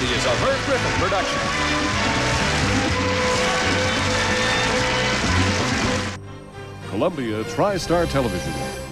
Jeopardy is a Merv Griffin production. Columbia TriStar Television.